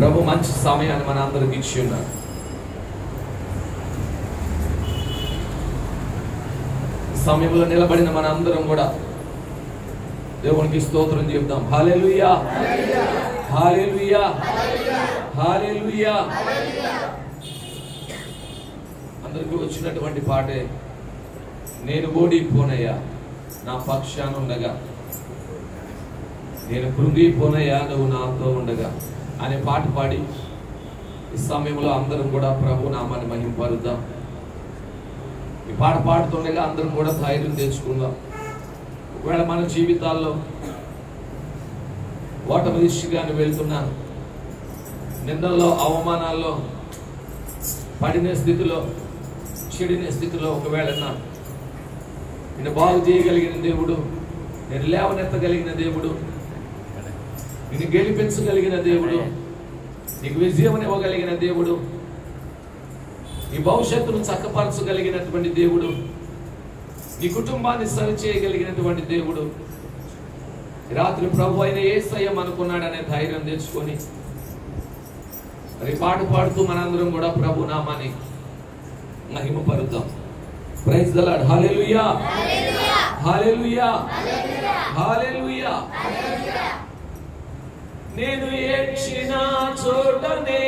ప్రభు మంచి సమయాన్ని మన అందరికి ఇచ్చి ఉన్నారు. సమయంలో నిలబడిన మన అందరం కూడా దేవునికి స్తోత్రం చెప్దాం. హాలేలుయా హాలేలుయా హాలేలుయా అందరికీ వచ్చినటువంటి పాటే నేను ఓడిపోనయ్యా నా పక్షాన ఉండగా. నేను కృంగిపోనయ్యా నువ్వు నాతో ఉండగా. అనే పాట పాడి ఈ సమయంలో అందరం కూడా ప్రభు నామాన్ని మహింపరుద్దాం. ఈ పాట పాడుతుండగా అందరం కూడా ధైర్యం తెచ్చుకుందాం. ఒకవేళ మన జీవితాల్లో ఓటమి దిశగానే వెళ్తున్నాను నిందల్లో అవమానాల్లో పడిన స్థితిలో చెడిన స్థితిలో ఒకవేళ నా నేను బాగు చేయగలిగిన దేవుడు నేను లేవనెత్తగలిగిన దేవుడు నిన్ను గెలిపించగలిగిన దేవుడు నీకు విజయం ఇవ్వగలిగిన దేవుడు నీ భవిష్యత్తును చక్కపరచగలిగినటువంటి దేవుడు నీ కుటుంబాన్ని సరి చేయగలిగినటువంటి దేవుడు రాత్రి ప్రభు అయిన ఏసయ్యం అనుకున్నాడనే ధైర్యం తెచ్చుకొని మరి పాట పాడుతూ మనందరం కూడా ప్రభు నామాన్ని మహిమపరుద్దాం. Praise the lord hallelujah hallelujah hallelujah నేను ఏడ్చిన చోటనే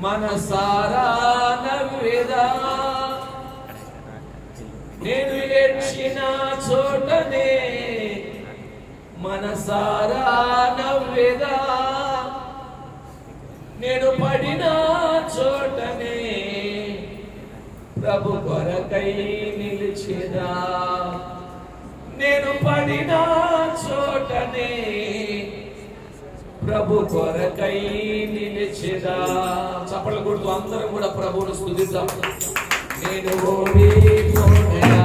మనసారా నవ్వేదా? నేను ఏడ్చిన చోటనే మనసారా నవ్వేదా? నేను పడిన చోటనే ప్రభు కొరకై నిలిచేదా? నేను పడిన చోటనే ప్రభు కొరకై నిలిచేదా. చప్పట్లు కొడుతూ అందరం కూడా ప్రభువును స్థుతిద్దాం నేను ఓడిపోయా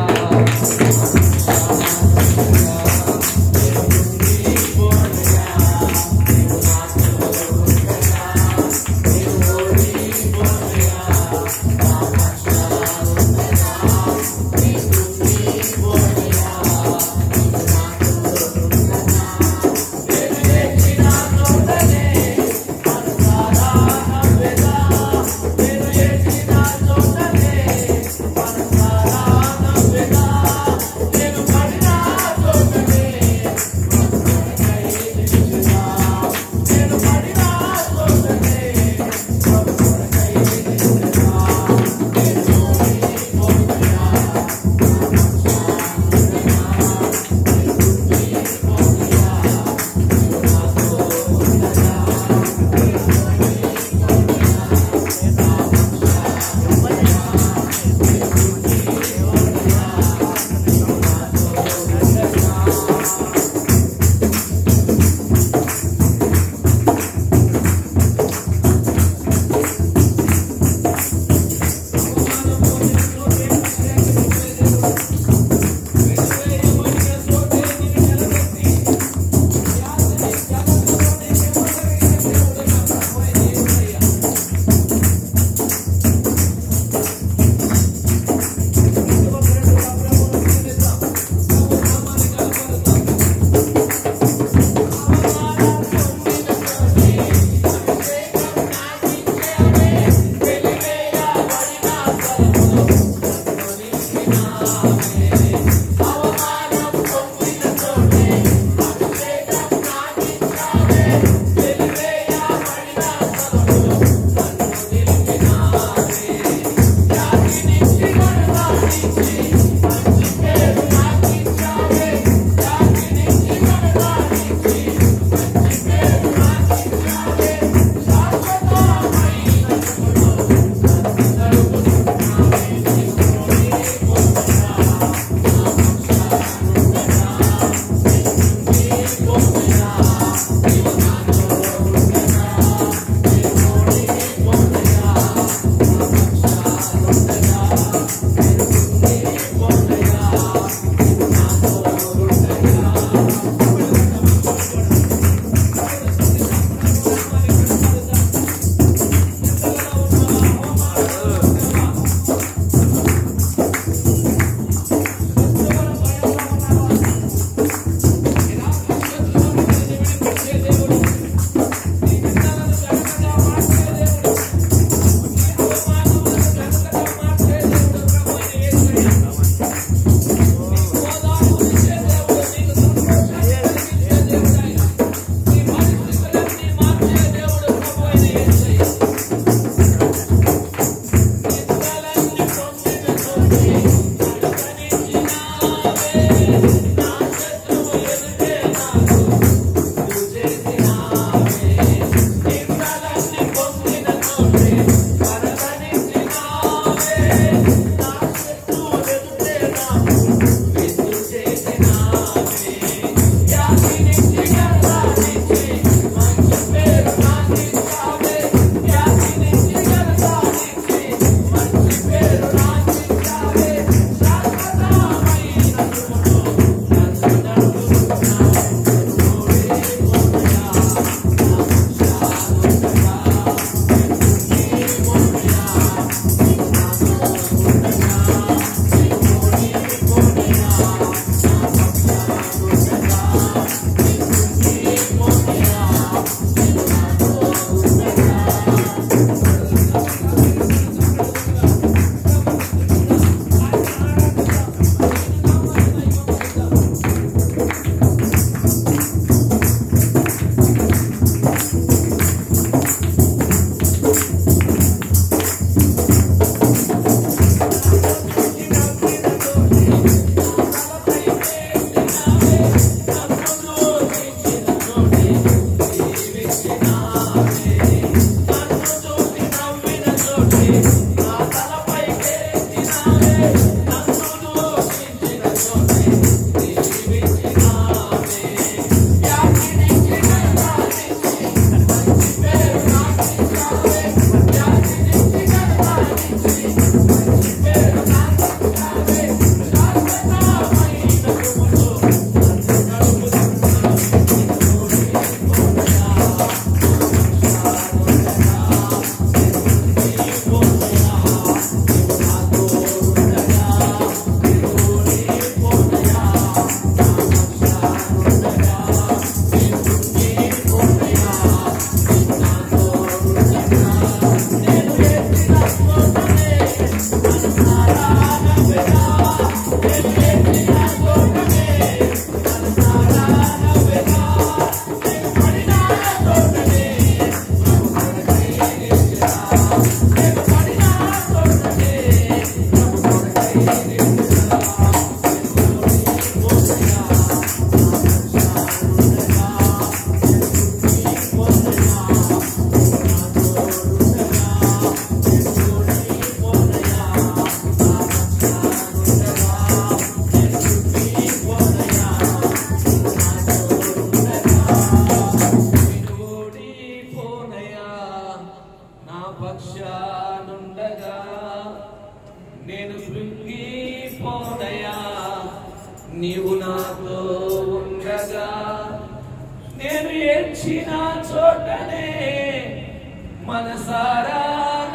మనసారా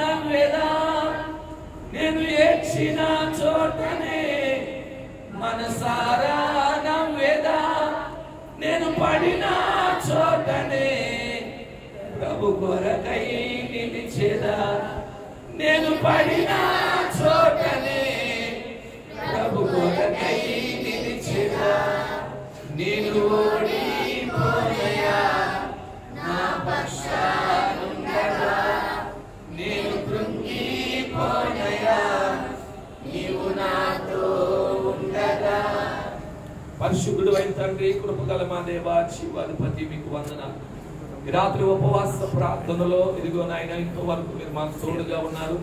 నవ్వెదా? నేను ఏడ్చిన చోటనే మనసారా నవ్వెదా? నేను పడిన చోటనే ప్రభు కొరకై నిలిచెదా? నేను పడినా కృపగల మా దేవా శివాధిపతి మీకు వందనాలు ఈ రాత్రి ఉపవాస ప్రార్థనలో ఇదిగో నాయన ఇంతవరకు మీరు మాకు తోడుగా ఉన్నారు.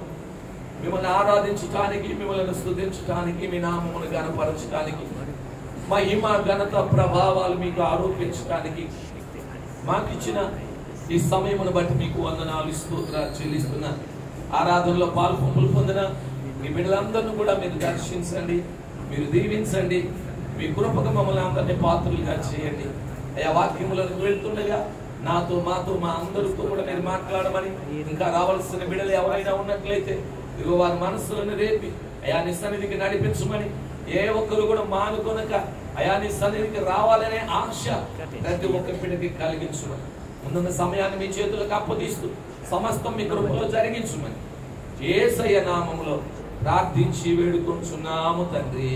మిమ్మల్ని ఆరాధించటానికి మిమ్మల్ని స్థుతించటానికి మీ నామమును గనపరచటానికి మా ఘనత ప్రభావాలు మీకు ఆరోపించటానికి మాకు ఇచ్చిన ఈ సమయమును బట్టి మీకు వందనాలు స్తోత్రాలు చెల్లిస్తున్నా. ఆరాధనలో పాల్పొంపులు పొందిన మీ బిడ్డలందరినీ కూడా మీరు దర్శించండి మీరు దీవించండి. మీ కృపకు మమ్మల్ని అందరినీ పాత్రలుగా చేయండి. అయ్యా వాక్యములకు వెళ్తుండగా నాతో మాతో మా అందరితో కూడా మీరు మాట్లాడమని ఇంకా రావాల్సిన బిడలు ఎవరైనా ఉన్నట్లయితే ఇదిగో వారి మనస్సులను రేపి అయా నీ సన్నిధికి నడిపించమని ఏ ఒక్కరు కూడా మానుకొనక అయా నీ సన్నిధికి రావాలనే ఆశ ప్రతి ఒక్క బిడ్డకి కలిగించమని. ముందున్న సమయాన్ని మీ చేతులకు అప్పగిస్తూ సమస్తం మీ కృపలో జరిగించమని. ఏసయ్య నామములో ప్రార్థించి వేడుకొంచున్నాము తండ్రి.